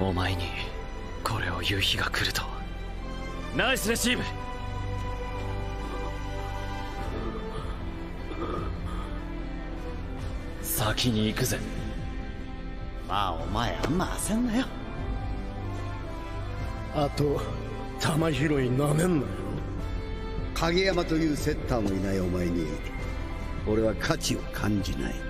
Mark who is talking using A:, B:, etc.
A: お前にこれを言う日が来ると。ナイスレシーブ。先に行くぜ。
B: まあお前あんま焦んなよ。
C: あと玉拾いなめんなよ。
B: 影山というセッターもいないお前に俺は価値を感じない。